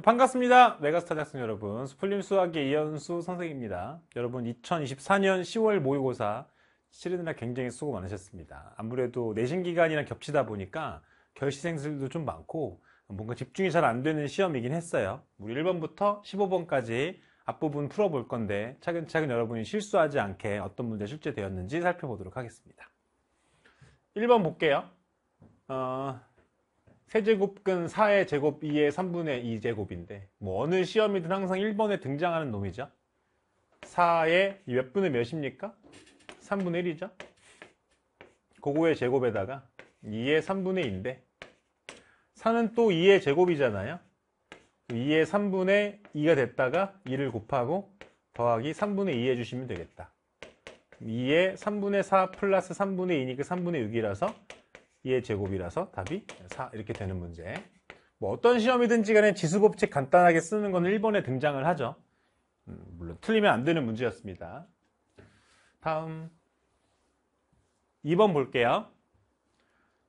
반갑습니다. 메가스타 학생 여러분. 스플림 수학의 이현수 선생입니다. 여러분 2024년 10월 모의고사 치르느라 굉장히 수고 많으셨습니다. 아무래도 내신 기간이랑 겹치다 보니까 결시생들도 좀 많고 뭔가 집중이 잘 안 되는 시험이긴 했어요. 우리 1번부터 15번까지 앞부분 풀어볼 건데 차근차근 여러분이 실수하지 않게 어떤 문제 출제되었는지 살펴보도록 하겠습니다. 1번 볼게요. 어, 세제곱근 4의 제곱 2의 3분의 2제곱인데 뭐 어느 시험이든 항상 1번에 등장하는 놈이죠. 4의 몇 분의 몇입니까? 3분의 1이죠. 그거의 제곱에다가 2의 3분의 2인데 4는 또 2의 제곱이잖아요. 2의 3분의 2가 됐다가 2를 곱하고 더하기 3분의 2 해주시면 되겠다. 2의 3분의 4 플러스 3분의 2니까 3분의 6이라서 2의 제곱이라서 답이 4 이렇게 되는 문제. 뭐 어떤 시험이든지 간에 지수법칙 간단하게 쓰는 건 1번에 등장을 하죠. 음, 물론 틀리면 안 되는 문제였습니다. 다음. 2번 볼게요.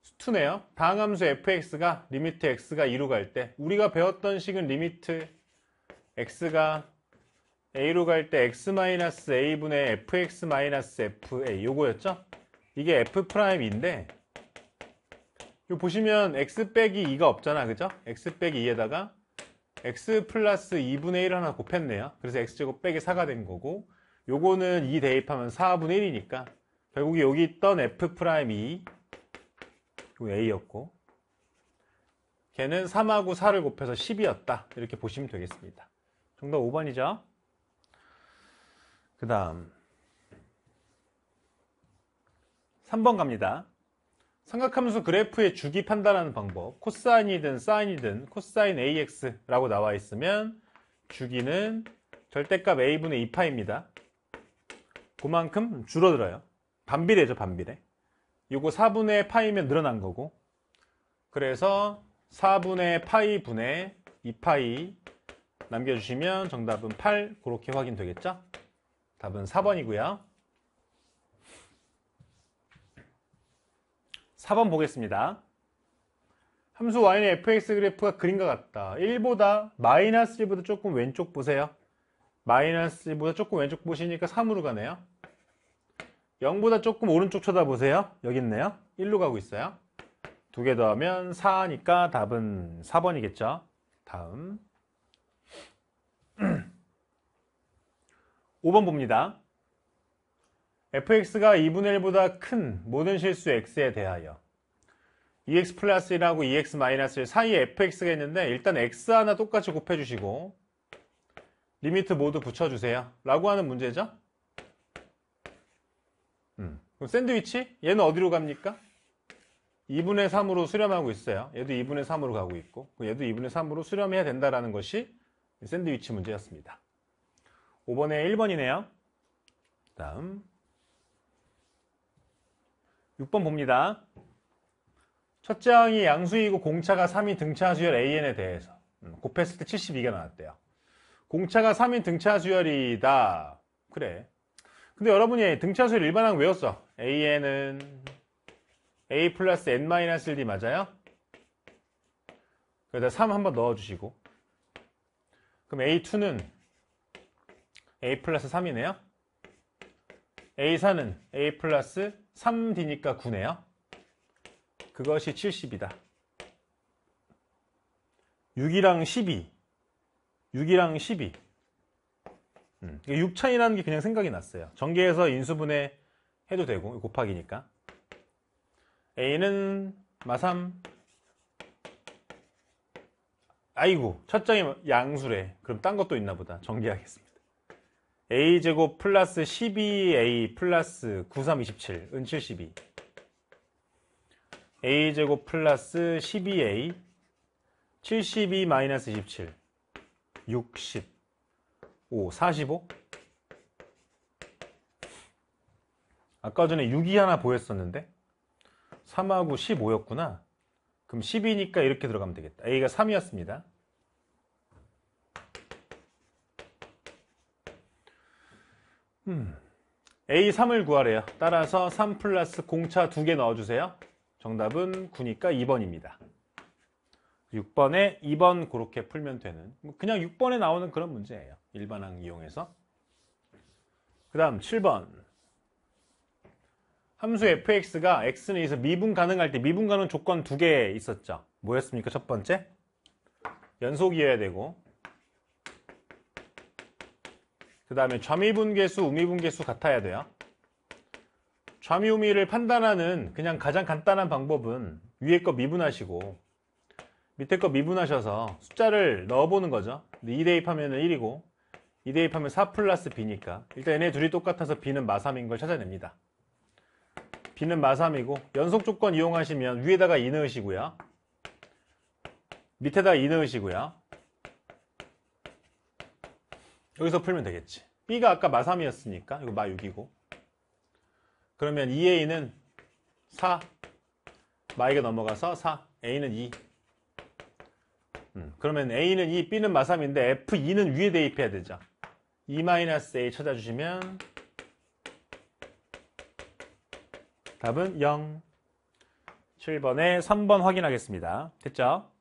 수투네요. 다항함수 fx가 limit x가 2로 갈 때 우리가 배웠던 식은 limit x가 a로 갈 때 x-a분의 fx-fa 요거였죠? 이게 f'인데 이 보시면 x 빼기 2가 없잖아 그죠? x 빼기 2에다가 x 플러스 2분의 1 하나 곱했네요. 그래서 x제곱 빼기 4가 된 거고 요거는 2 대입하면 4분의 1이니까 결국 여기 있던 f prime 2 요 a였고 걔는 3하고 4를 곱해서 10이었다. 이렇게 보시면 되겠습니다. 정답 5번이죠? 그 다음 3번 갑니다 삼각함수 그래프의 주기 판단하는 방법 코사인이든 사인이든 코사인 AX라고 나와 있으면 주기는 절대값 A분의 2파입니다. 그만큼 줄어들어요. 반비례죠 반비례. 이거 4분의 파이면 늘어난 거고. 그래서 4분의 파이 분의 2파이 남겨주시면 정답은 8 그렇게 확인되겠죠? 답은 4번이고요 4번 보겠습니다. 함수 y는 fx 그래프가 그림과 같다. 1보다 마이너스 1보다 조금 왼쪽 보세요. 마이너스 1보다 조금 왼쪽 보시니까 3으로 가네요. 0보다 조금 오른쪽 쳐다보세요. 여기 있네요. 1로 가고 있어요. 두 개 더하면 4니까 답은 4번이겠죠. 다음 5번 봅니다. Fx가 2분의 1보다 큰 모든 실수 x에 대하여. 2x 플러스 1하고 2x 마이너스 1 사이에 fx가 있는데 일단 x 하나 똑같이 곱해주시고 limit 모두 붙여주세요. 라고 하는 문제죠? 음. 그럼 샌드위치? 얘는 어디로 갑니까? 2분의 3으로 수렴하고 있어요. 얘도 2분의 3으로 가고 있고 얘도 2분의 3으로 수렴해야 된다는 것이 샌드위치 문제였습니다. 5번에 1번이네요. 다음 6번 봅니다. 첫째 항이 양수이고 공차가 3인 등차 수열 AN에 대해서 음, 곱했을 때 72가 나왔대요. 공차가 3인 등차 수열이다. 그래. 근데 여러분이 등차 수열 일반항 외웠어. AN은 A 플러스 N-1D 맞아요? 여기다 3 한번 넣어주시고 그럼 A2는 A 플러스 3이네요. A4는 A 플러스 3D니까 9네요. 그것이 70이다. 6이랑 12. 6이랑 12. 음, 6차이라는 게 그냥 생각이 났어요. 전개해서 인수분해 해도 되고 곱하기니까. A는 마삼. 아이고 첫 장이 양수래. 그럼 딴 것도 있나 보다. 전개하겠습니다. A제곱 플러스 12a 플러스 9327은 72 a제곱 플러스 12a 72 마이너스 27 60 5 45 아까 전에 6이 하나 보였었는데 3하고 15였구나. 그럼 12니까 이렇게 들어가면 되겠다. A가 3이었습니다 음. A3을 구하래요. 따라서 3 플러스 공차 2개 넣어주세요. 정답은 9니까 2번입니다. 6번에 2번 그렇게 풀면 되는 뭐 그냥 6번에 나오는 그런 문제예요. 일반항 이용해서. 그 다음 7번 함수 fx가 x는 있어 미분 가능할 때 미분 가능 조건 두 개 있었죠. 뭐였습니까? 첫 번째 연속이어야 되고 그 다음에 좌미분계수, 우미분계수 같아야 돼요. 좌미우미를 판단하는 그냥 가장 간단한 방법은 위에 거 미분하시고 밑에 거 미분하셔서 숫자를 넣어보는 거죠. 2 대입하면 1이고 2 대입하면 4 플러스 b니까 일단 얘네 둘이 똑같아서 b는 마3인 걸 찾아냅니다. b는 마3이고 연속 조건 이용하시면 위에다가 2 넣으시고요. 밑에다가 2 넣으시고요. 여기서 풀면 되겠지. b가 아까 마3이었으니까 이거 마6이고. 그러면 2a는 4 마이가 넘어가서 4 a는 2 음, 그러면 a는 2 b는 마3인데 f2는 위에 대입해야 되죠. 2-a 찾아주시면 답은 0 7번에 3번 확인하겠습니다. 됐죠?